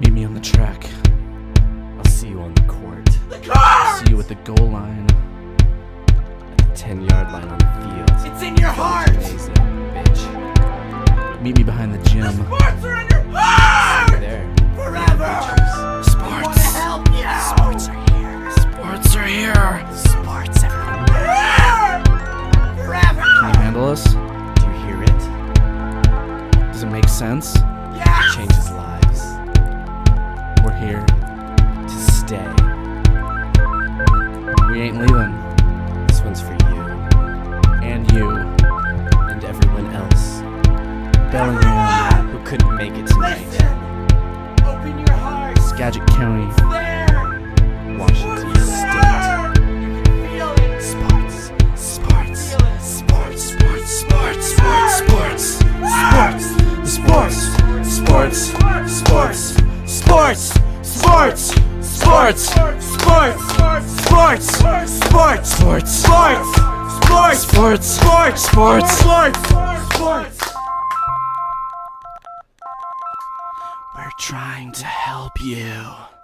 Meet me on the track. I'll see you on the court. The see you at the goal line. At the 10 yard line on the field. It's in your heart! Amazing, bitch. Meet me behind the gym. The sports are in your heart! See there. Forever! Sports! I want to help you! Sports are here! Sports are here! Sports everywhere! Forever! Can you handle us? Do you hear it? Does it make sense? Yeah! Changes We ain't leaving. This one's for you And you. and everyone else Bellingham. who couldn't make it tonight. Listen. Open your heart. Skagit County. There. Washington State. You can. Sports. Sports. Sports. Sports. Sports. Sports. Sports. Sports. Sports. Sports. Sports. Sports. Sports. Sports. Sports. Sports. Sports. Sports. Sports. Sports. Sports. Sports. Sports. Sports. Sports. We're trying to help you.